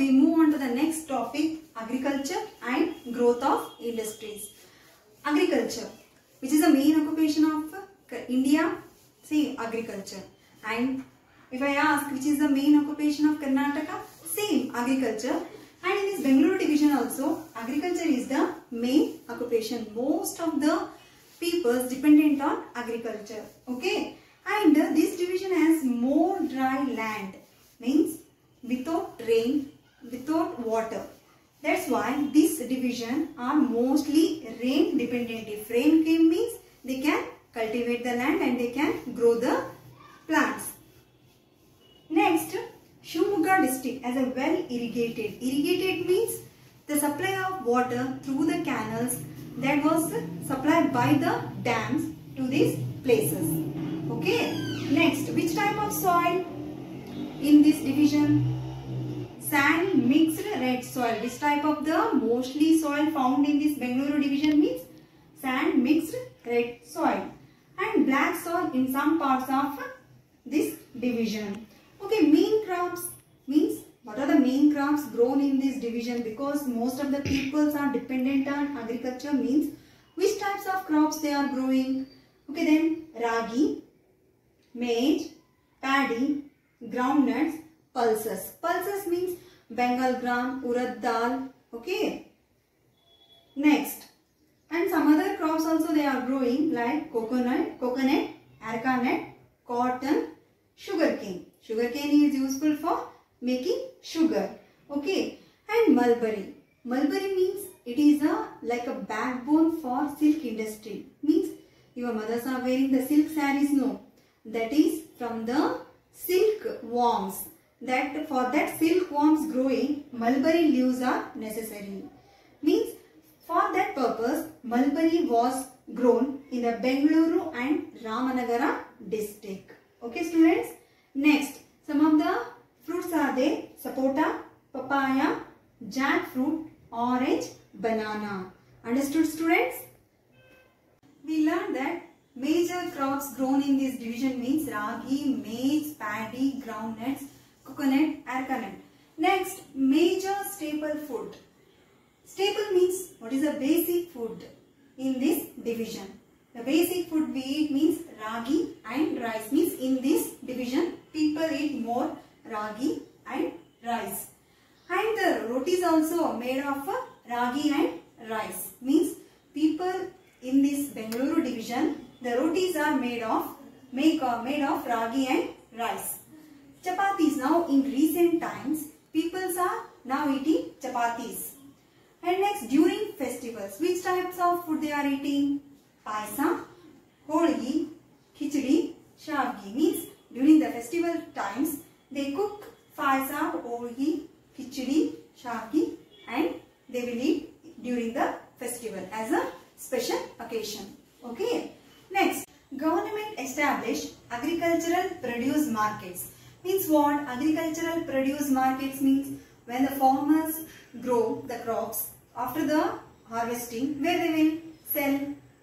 we move on to the next topic agriculture and growth of industries. Agriculture which is the main occupation of uh, India see agriculture. And if I ask which is the main occupation of Karnataka same agriculture. And in this Bengaluru division also agriculture is the main occupation. Most of the peoples dependent on agriculture okay? And this division has more dry land means without rain without water that's why this division are mostly rain dependent if rain came means they can cultivate the land and they can grow the plants next Shivamogga district as a well irrigated irrigated means the supply of water through the canals that was supplied by the dams to these places. Okay. Next, which type of soil in this division? Sand mixed red soil. This type of the mostly soil found in this Bengaluru division means sand mixed red soil and black soil in some parts of this division. Okay, main crops means what are the main crops grown in this division because most of the peoples are dependent on agriculture means which types of crops they are growing. Okay then ragi, maize, paddy, groundnuts, pulses. Pulses means Bengal gram, urad dal. Okay. Next. And some other crops also they are growing like coconut, coconut, areca nut, cotton, sugarcane. Sugarcane is useful for making sugar. Okay. And mulberry. Mulberry means it is a like a backbone for silk industry. Means your mothers are wearing the silk saris. No. That is from the silk worms. That for that silk worms growing, mulberry leaves are necessary. Means for that purpose, mulberry was grown in the Bengaluru and Ramanagara district. Okay students. Next, some of the fruits are there. Sapota, papaya, jackfruit, orange, banana. Understood students? We learned that major crops grown in this division means ragi, maize, paddy, groundnuts, coconut, areca nut. Next, major staple food. Staple means what is the basic food in this division. The basic food we eat means ragi and rice means in this division people eat more ragi and rice. And the roti is also made of ragi and rice means people in this Bengaluru division the rotis are made of make made of ragi and rice. Chapatis now in recent times peoples are now eating chapatis. And next during festivals which types of food they are eating? Paisa, holgi, khichdi, shavgi means during the festival times they cook paisa, holgi, khichdi, shavgi and they will eat during the festival as a special occasion. Okay. Next, government established agricultural produce markets. Means what? Agricultural produce markets means when the farmers grow the crops after the harvesting where they will sell.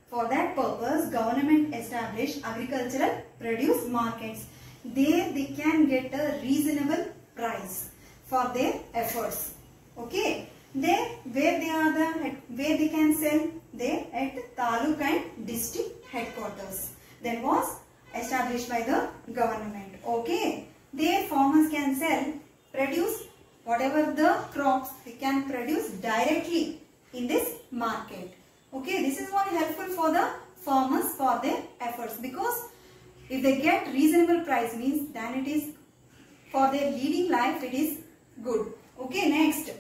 For that purpose, government established agricultural produce markets. There they can get a reasonable price for their efforts. Okay. There where they are the where they can sell there at taluk and district headquarters. That was established by the government. Okay. There farmers can sell produce whatever the crops they can produce directly in this market. Okay, this is very helpful for the farmers for their efforts because if they get reasonable price means then it is for their leading life it is good. Okay, next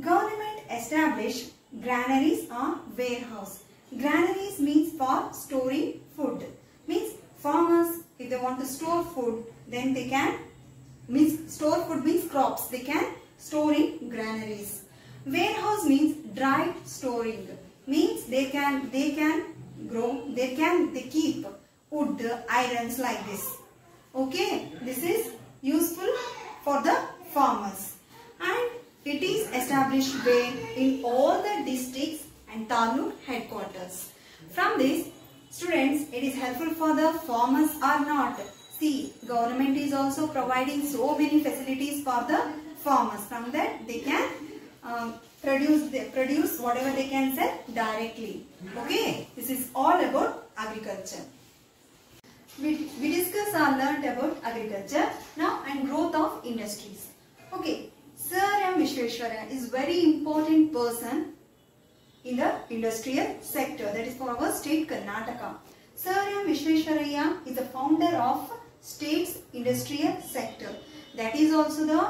government established granaries or warehouse. Granaries means for storing food. Means farmers if they want to store food then they can store food means crops they can store in granaries. Warehouse means dry storing means they can they can grow they can they keep wood irons like this. Okay this is useful for the farmers and it is established where in all the districts and taluk headquarters. From this students it is helpful for the farmers or not See, government is also providing so many facilities for the farmers. From that they can um, produce the, produce whatever they can sell directly. Okay, this is all about agriculture. We, we discussed or learnt about agriculture now and growth of industries. Okay, Sir M. Vishweshwaraya is very important person in the industrial sector that is for our state Karnataka. Sir M. Vishweshwaraya is the founder of state's industrial sector. That is also the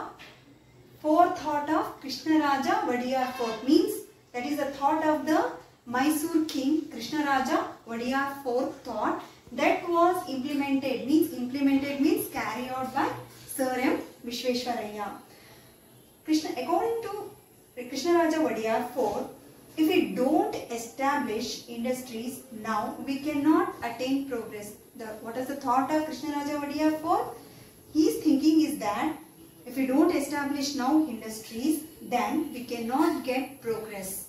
fourth thought of Krishnaraja Vadiyar Fort means that is the thought of the Mysore king Krishnaraja Vadiyar fourth thought that was implemented means implemented means carried out by Sir M. Vishweshwaraya. Krishna, according to Krishnaraja Vadiyar fort, if we don't establish industries now, we cannot attain progress. The, what is the thought of Krishnaraja Vadiyar for? His thinking is that if we don't establish now industries, then we cannot get progress.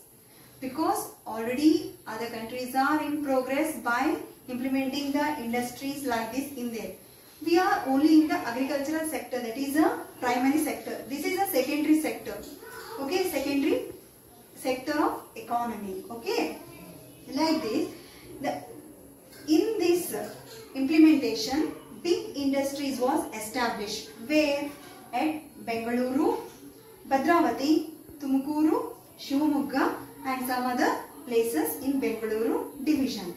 Because already other countries are in progress by implementing the industries like this in there. We are only in the agricultural sector that is a primary sector. This is a secondary sector. Okay, secondary sector of economy. Okay, like this. The, in this implementation, big industries was established. Where? At Bengaluru, Bhadravati, Tumakuru, Shivamogga and some other places in Bengaluru division.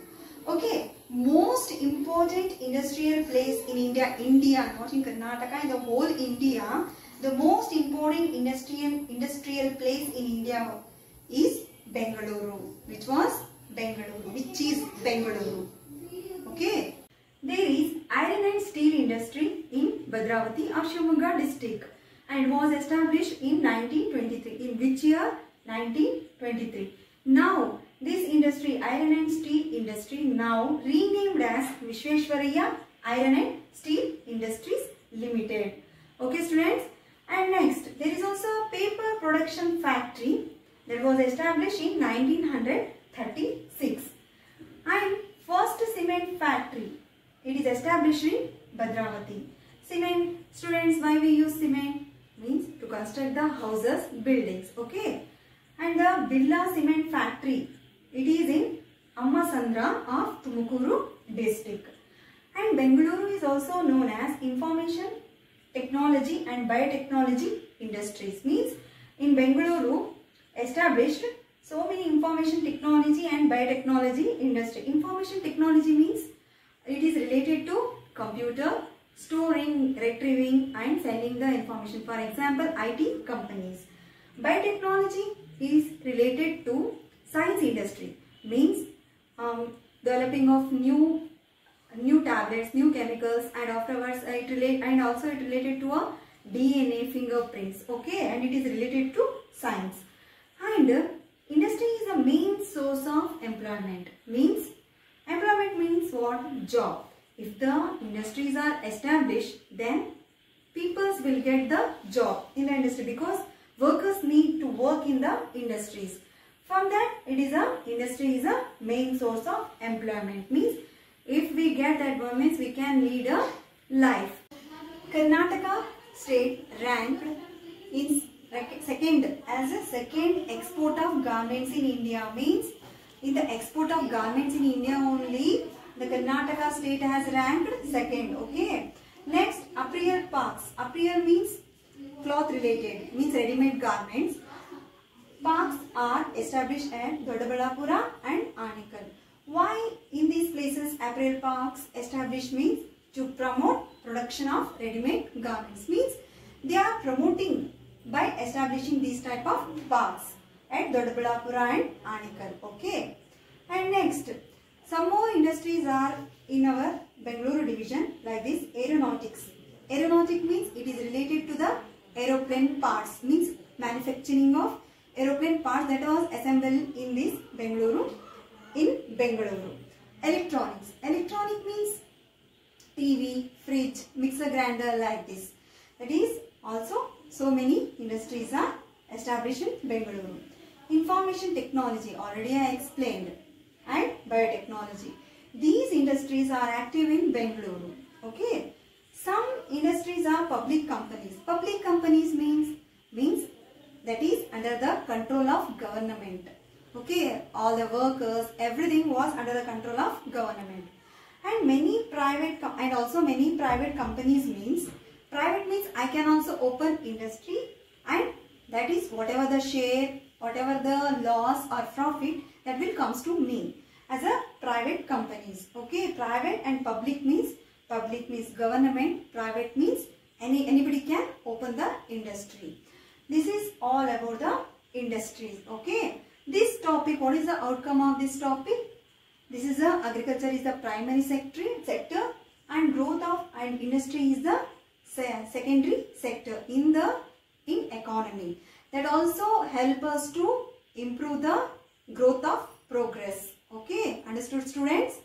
Okay, most important industrial place in India, India, not in Karnataka, in the whole India, the most important industrial industrial place in India is Bengaluru, which was Bengaluru, which is Bengaluru. Okay, there is iron and steel industry in Bhadravati, of Shivamogga district and was established in 1923. In which year? 1923. Now, this industry, iron and steel industry, now renamed as Vishweshwaraya Iron and Steel Industries Limited. Okay, students. And next, there is also a paper production factory that was established in 1936. And first cement factory, it is established in Bhadravati. Cement, students, why we use cement? Means to construct the houses, buildings. Okay. And the Birla Cement Factory, it is in Ammasandra of Tumakuru district. And Bengaluru is also known as Information Technology and Biotechnology Industries. Means in Bengaluru established so many information technology and biotechnology industry. Information technology means it is related to computer, storing, retrieving and sending the information. For example, IT companies. Biotechnology is related to science industry. Means um, developing of new new tablets, new chemicals and afterwards it relate and also it related to a DNA fingerprints. Okay and it is related to science. And industry is a main source of employment. Means employment means what? Job. If the industries are established then peoples will get the job in the industry because workers need to work in the industries. From that it is a industry is a main source of employment. Means if we get that means we can lead a life. Karnataka state ranked in second as a second export of garments in India means in the export of garments in India only the Karnataka state has ranked second okay? Next apparel parks apparel means cloth related means ready made garments. Parks are established at Doddaballapura and Anekal why in these places apparel parks established means? To promote production of ready made garments. Means they are promoting by establishing these type of parks at Doddaballapura and Anekal. Okay. And next, some more industries are in our Bengaluru division like this aeronautics. Aeronautic means it is related to the aeroplane parts means manufacturing of aeroplane parts that was assembled in this Bengaluru in Bengaluru. Electronics. Electronic means TV, fridge, mixer grinder like this. That is also so many industries are established in Bengaluru. Information technology already I explained and biotechnology. These industries are active in Bengaluru. Okay. Some industries are public companies. Public companies means means that is under the control of government. Okay, all the workers, everything was under the control of government. And many private and also many private companies means private means I can also open industry and that is whatever the share, whatever the loss or profit that will comes to me as a private companies. Okay, private and public means public means government, private means any anybody can open the industry. This is all about the industries. Okay, this topic, what is the outcome of this topic? This is the agriculture is the primary sector, sector and growth of and industry is the secondary sector in the in economy. That also help us to improve the growth of progress. Okay, understood students?